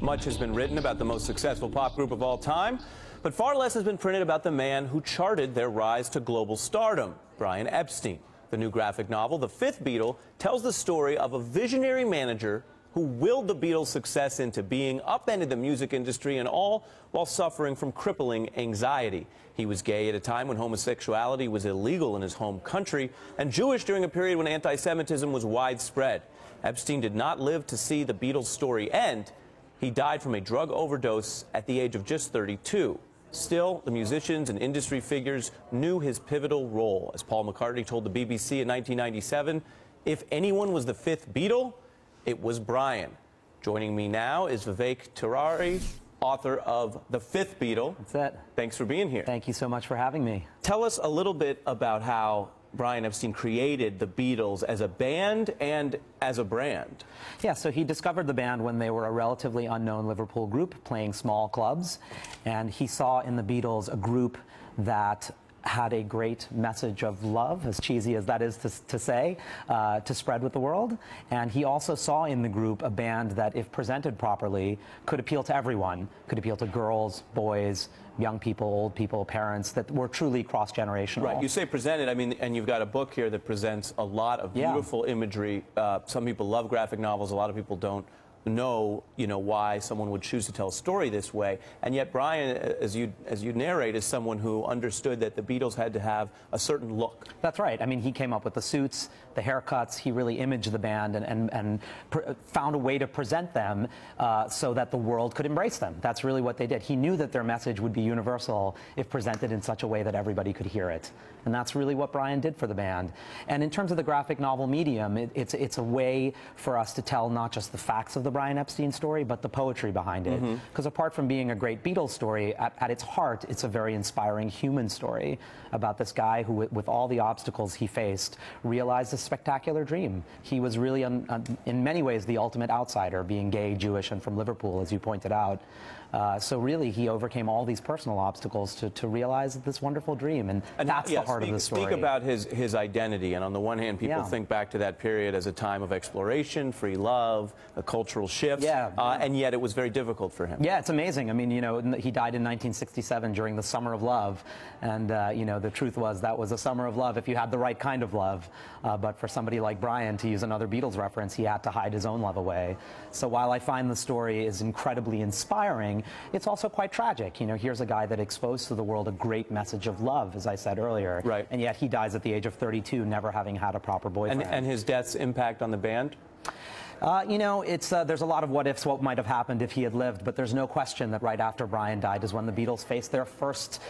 Much has been written about the most successful pop group of all time, but far less has been printed about the man who charted their rise to global stardom, Brian Epstein. The new graphic novel, The Fifth Beatle, tells the story of a visionary manager who willed the Beatles' success into being, upended the music industry, and all while suffering from crippling anxiety. He was gay at a time when homosexuality was illegal in his home country, and Jewish during a period when anti Semitism was widespread. Epstein did not live to see the Beatles' story end. He died from a drug overdose at the age of just 32. Still, the musicians and industry figures knew his pivotal role. As Paul McCartney told the BBC in 1997, if anyone was the fifth Beatle, it was Brian. Joining me now is Vivek Tiwary, author of The Fifth Beatle. That's it. Thanks for being here. Thank you so much for having me. Tell us a little bit about how Brian Epstein created the Beatles as a band and as a brand. Yeah, so he discovered the band when they were a relatively unknown Liverpool group playing small clubs. And he saw in the Beatles a group that had a great message of love, as cheesy as that is to, to say, uh, to spread with the world. And he also saw in the group a band that, if presented properly, could appeal to everyone, could appeal to girls, boys, young people, old people, parents, that were truly cross-generational. Right, you say presented, I mean, and you've got a book here that presents a lot of beautiful yeah. imagery. Uh, some people love graphic novels, a lot of people don't know, you know, why someone would choose to tell a story this way. And yet Brian, as you, as you narrate, is someone who understood that the Beatles had to have a certain look. That's right. I mean, he came up with the suits, the haircuts. He really imaged the band and, and, and found a way to present them uh, so that the world could embrace them. That's really what they did. He knew that their message would be universal if presented in such a way that everybody could hear it. And that's really what Brian did for the band. And in terms of the graphic novel medium, it, it's, it's a way for us to tell not just the facts of the Brian Epstein story, but the poetry behind it. Because mm-hmm. mm -hmm. apart from being a great Beatles story, at, at, its heart, it's a very inspiring human story about this guy who, with all the obstacles he faced, realized a spectacular dream. He was really, un, un, in many ways, the ultimate outsider, being gay, Jewish, and from Liverpool, as you pointed out. Uh, so really, he overcame all these personal obstacles to, to realize this wonderful dream, and, and that's yeah, the heart speak, of the story. Speak about his, his identity, and on the one hand, people yeah. think back to that period as a time of exploration, free love, a cultural shift, yeah, uh, and yet it was very difficult for him. Yeah, it's amazing. I mean, you know, he died in 1967 during the Summer of Love, and uh, you know, the truth was that was a summer of love if you had the right kind of love. Uh, but for somebody like Brian, to use another Beatles reference, he had to hide his own love away. So while I find the story is incredibly inspiring, it's also quite tragic. You know, here's a guy that exposed to the world a great message of love, as I said earlier. Right. And yet he dies at the age of 32, never having had a proper boyfriend. And, and his death's impact on the band? Uh, you know, it's, uh, there's a lot of what ifs, what might have happened if he had lived, but there's no question that right after Brian died is when the Beatles faced their first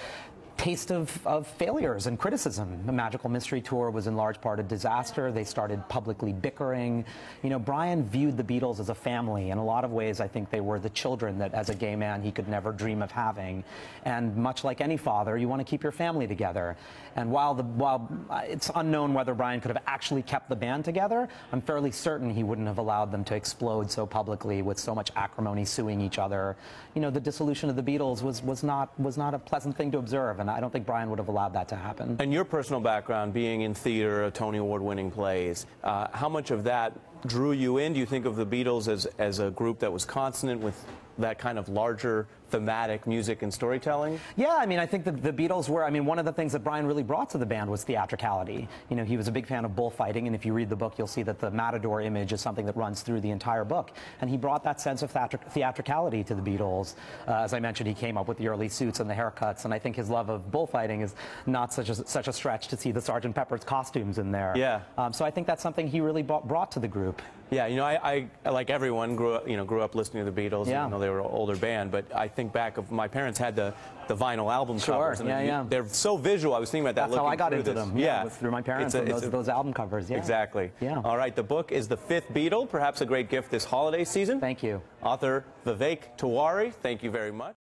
taste of, of failures and criticism. The Magical Mystery Tour was in large part a disaster. They started publicly bickering. You know, Brian viewed the Beatles as a family. In a lot of ways, I think they were the children that, as a gay man, he could never dream of having. And much like any father, you want to keep your family together. And while, the, while uh, it's unknown whether Brian could have actually kept the band together, I'm fairly certain he wouldn't have allowed them to explode so publicly with so much acrimony suing each other. You know, the dissolution of the Beatles was, was, not, was not a pleasant thing to observe. And I don't think Brian would have allowed that to happen. And your personal background, being in theater, Tony Award-winning plays, uh, how much of that drew you in? Do you think of the Beatles as, as a group that was consonant with that kind of larger thematic music and storytelling? Yeah, I mean, I think the, the Beatles were, I mean, one of the things that Brian really brought to the band was theatricality. You know, he was a big fan of bullfighting, and if you read the book, you'll see that the Matador image is something that runs through the entire book. And he brought that sense of theatricality to the Beatles. Uh, as I mentioned, he came up with the early suits and the haircuts, and I think his love of bullfighting is not such a, such a stretch to see the Sgt. Pepper's costumes in there. Yeah. Um, so I think that's something he really brought, brought to the group. Yeah, you know, I, I, like everyone grew up, you know, grew up listening to the Beatles, yeah. even though they were an older band. But I think back of my parents had the the vinyl album sure. covers. And yeah, yeah. They're so visual. I was thinking about that. That's how I got into this. them. Yeah, yeah. through my parents a, and those, a, those, album covers. Yeah, exactly. Yeah. All right, the book is The Fifth Beatle. Perhaps a great gift this holiday season. Thank you. Author Vivek Tiwary. Thank you very much.